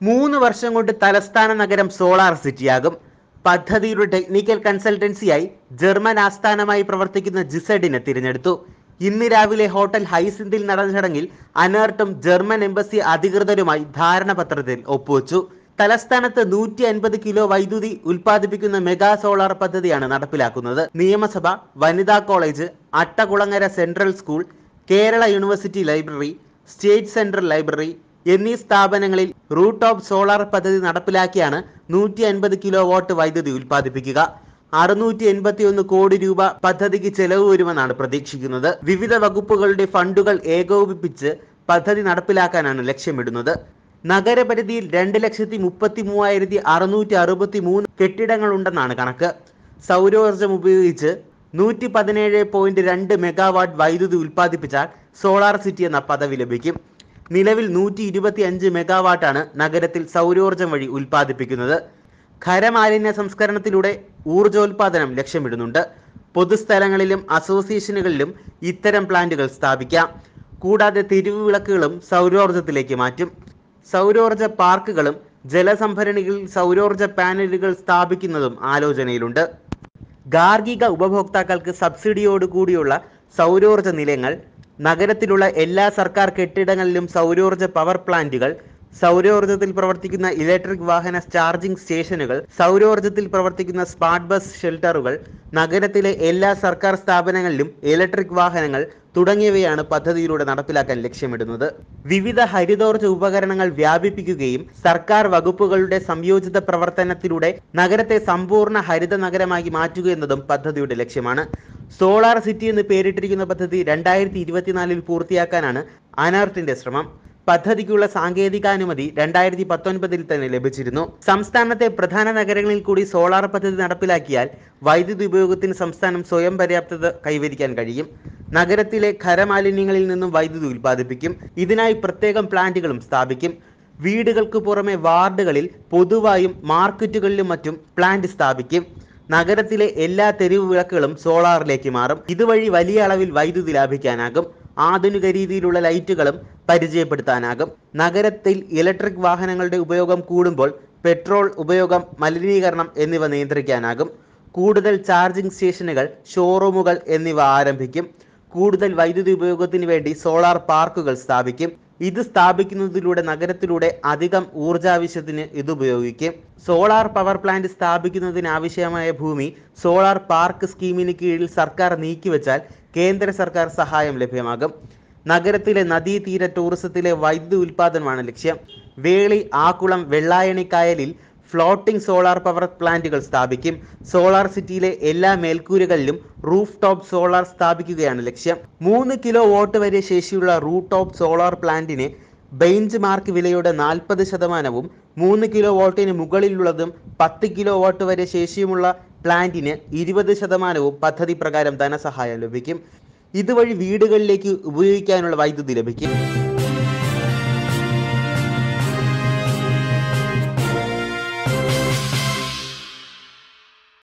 മൂന്ന് വർഷം കൊണ്ട് തലസ്ഥാന നഗരം സോളാർ സിറ്റിയാകും. പദ്ധതിയുടെ ടെക്നിക്കൽ കൺസൾട്ടൻസിയായി ജർമ്മൻ ആസ്ഥാനമായി പ്രവർത്തിക്കുന്ന ജിസഡിനെ തിരഞ്ഞെടുത്തു. ഇന്ന് രാവിലെ ഹോട്ടൽ ഹൈസിന്തിൽ നടന്ന ചടങ്ങിൽ അനേർട്ടും ജർമ്മൻ എംബസി അധികൃതരുമായി ധാരണാപത്രത്തിൽ ഒപ്പുവച്ചു. തലസ്ഥാനത്ത് നൂറ്റി അൻപത് കിലോ വൈദ്യുതി ഉൽപ്പാദിപ്പിക്കുന്ന മെഗാ സോളാർ പദ്ധതിയാണ് നടപ്പിലാക്കുന്നത്. നിയമസഭ വനിതാ college Attakulangara central school Kerala university library state central library എന്നീ സ്ഥാപനങ്ങളിൽ റൂട്ട് ഓഫ് സോളാർ പദ്ധതി നടപ്പിലാക്കിയാണ് നൂറ്റി അൻപത് കിലോ വാട്ട് വൈദ്യുതി ഉൽപ്പാദിപ്പിക്കുക. അറുന്നൂറ്റി എൺപത്തി ഒന്ന് കോടി രൂപ പദ്ധതിക്ക് ചെലവ് വരുമെന്നാണ് പ്രതീക്ഷിക്കുന്നത്. വിവിധ വകുപ്പുകളുടെ ഫണ്ടുകൾ ഏകോപിപ്പിച്ച് പദ്ധതി നടപ്പിലാക്കാനാണ് ലക്ഷ്യമിടുന്നത്. നഗരപരിധിയിൽ രണ്ട് ലക്ഷത്തി മുപ്പത്തി മൂവായിരത്തി അറുന്നൂറ്റി അറുപത്തി മൂന്ന് കെട്ടിടങ്ങളുണ്ടെന്നാണ് കണക്ക്. സൗരോർജം ഉപയോഗിച്ച് നൂറ്റി പതിനേഴ് പോയിന്റ് രണ്ട് മെഗാവാട്ട് വൈദ്യുതി ഉൽപ്പാദിപ്പിച്ചാൽ സോളാർ സിറ്റി എന്ന പദവി ലഭിക്കും. നിലവിൽ നൂറ്റി ഇരുപത്തി അഞ്ച് മെഗാവാട്ടാണ് നഗരത്തിൽ സൗരോർജം വഴി ഉൽപ്പാദിപ്പിക്കുന്നത്. ഖരമാലിന്യ സംസ്കരണത്തിലൂടെ ഊർജോൽപാദനം ലക്ഷ്യമിടുന്നുണ്ട്. പൊതുസ്ഥലങ്ങളിലും അസോസിയേഷനുകളിലും ഇത്തരം പ്ലാന്റുകൾ സ്ഥാപിക്കാം. കൂടാതെ തെരുവ് വിളക്കുകളും സൗരോർജത്തിലേക്ക് മാറ്റും. സൗരോർജ പാർക്കുകളും ജലസംഭരണികളിൽ സൗരോർജ പാനലുകൾ സ്ഥാപിക്കുന്നതും ആലോചനയിലുണ്ട്. ഗാർഹിക ഉപഭോക്താക്കൾക്ക് സബ്സിഡിയോടുകൂടിയുള്ള സൗരോർജ നിലയങ്ങൾ നഗരത്തിലുള്ള എല്ലാ സർക്കാർ കെട്ടിടങ്ങളിലും സൗരോർജ പവർ പ്ലാന്റുകൾ സൗരോർജത്തിൽ പ്രവർത്തിക്കുന്ന ഇലക്ട്രിക് വാഹന ചാർജിംഗ് സ്റ്റേഷനുകൾ സൗരോർജത്തിൽ പ്രവർത്തിക്കുന്ന സ്മാർട്ട് ബസ് ഷെൽട്ടറുകൾ നഗരത്തിലെ എല്ലാ സർക്കാർ സ്ഥാപനങ്ങളിലും ഇലക്ട്രിക് വാഹനങ്ങൾ തുടങ്ങിയവയാണ് പദ്ധതിയിലൂടെ നടപ്പിലാക്കാൻ ലക്ഷ്യമിടുന്നത്. വിവിധ ഹരിതോർജ ഉപകരണങ്ങൾ വ്യാപിപ്പിക്കുകയും സർക്കാർ വകുപ്പുകളുടെ സംയോജിത പ്രവർത്തനത്തിലൂടെ നഗരത്തെ സമ്പൂർണ ഹരിത നഗരമാക്കി മാറ്റുക എന്നതും പദ്ധതിയുടെ ലക്ഷ്യമാണ്. സോളാർ സിറ്റി എന്ന് പേരിട്ടിരിക്കുന്ന പദ്ധതി രണ്ടായിരത്തി ഇരുപത്തിനാലിൽ പൂർത്തിയാക്കാനാണ് അനാർട്ടിന്റെ ശ്രമം. പദ്ധതിക്കുള്ള സാങ്കേതികാനുമതി രണ്ടായിരത്തി പത്തൊൻപതിൽ തന്നെ ലഭിച്ചിരുന്നു. സംസ്ഥാനത്തെ പ്രധാന നഗരങ്ങളിൽ കൂടി സോളാർ പദ്ധതി നടപ്പിലാക്കിയാൽ വൈദ്യുതി ഉപയോഗത്തിന് സംസ്ഥാനം സ്വയം പര്യാപ്തത കൈവരിക്കാൻ കഴിയും. നഗരത്തിലെ ഖരമാലിന്യങ്ങളിൽ നിന്നും വൈദ്യുതി ഉൽപ്പാദിപ്പിക്കും. ഇതിനായി പ്രത്യേകം പ്ലാന്റുകളും സ്ഥാപിക്കും. വീടുകൾക്ക് പുറമെ വാർഡുകളിൽ പൊതുവായും മാർക്കറ്റുകളിലും മറ്റും പ്ലാന്റ് സ്ഥാപിക്കും. നഗരത്തിലെ എല്ലാ തെരുവ് വിളക്കുകളും സോളാറിലേക്ക് മാറും. ഇതുവഴി വലിയ അളവിൽ വൈദ്യുതി ലാഭിക്കാനാകും. ആധുനിക രീതിയിലുള്ള ലൈറ്റുകളും പരിചയപ്പെടുത്താനാകും. നഗരത്തിൽ ഇലക്ട്രിക് വാഹനങ്ങളുടെ ഉപയോഗം കൂടുമ്പോൾ പെട്രോൾ ഉപയോഗം മലിനീകരണം എന്നിവ നിയന്ത്രിക്കാനാകും. കൂടുതൽ ചാർജിംഗ് സ്റ്റേഷനുകൾ ഷോറൂമുകൾ എന്നിവ ആരംഭിക്കും. കൂടുതൽ വൈദ്യുതി ഉപയോഗത്തിന് വേണ്ടി സോളാർ പാർക്കുകൾ സ്ഥാപിക്കും. ഇത് സ്ഥാപിക്കുന്നതിലൂടെ നഗരത്തിലൂടെ അധികം ഊർജാവശ്യത്തിന് ഇത് ഉപയോഗിക്കും. സോളാർ പവർ പ്ലാന്റ് സ്ഥാപിക്കുന്നതിനാവശ്യമായ ഭൂമി സോളാർ പാർക്ക് സ്കീമിന് കീഴിൽ സർക്കാർ നീക്കിവെച്ചാൽ കേന്ദ്ര സർക്കാർ സഹായം ലഭ്യമാകും. നഗരത്തിലെ നദീതീര ടൂറിസത്തിലെ വൈദ്യുതി ഉൽപാദനമാണ് ലക്ഷ്യം. വേളി ആക്കുളം വെള്ളായണി കായലിൽ ഫ്ലോട്ടിംഗ് സോളാർ പവർ പ്ലാന്റുകൾ സ്ഥാപിക്കും. സോളാർ സിറ്റിയിലെ എല്ലാ മേൽക്കൂരകളിലും റൂഫ് ടോപ്പ് സോളാർ സ്ഥാപിക്കുകയാണ് ലക്ഷ്യം. മൂന്ന് കിലോ വോട്ട് വരെ ശേഷിയുള്ള റൂഫ് ടോപ്പ് സോളാർ പ്ലാന്റിന് ബെഞ്ച് മാർക്ക് വിലയുടെ നാൽപ്പത് ശതമാനവും മൂന്ന് കിലോ വോട്ടിന് മുകളിലുള്ളതും പത്ത് കിലോ വോട്ട് വരെ ശേഷിയുമുള്ള പ്ലാന്റിന് ഇരുപത് ശതമാനവും പദ്ധതി പ്രകാരം ധനസഹായം ലഭിക്കും. ഇതുവഴി വീടുകളിലേക്ക് ഉപയോഗിക്കാനുള്ള വൈദ്യുതി ലഭിക്കും.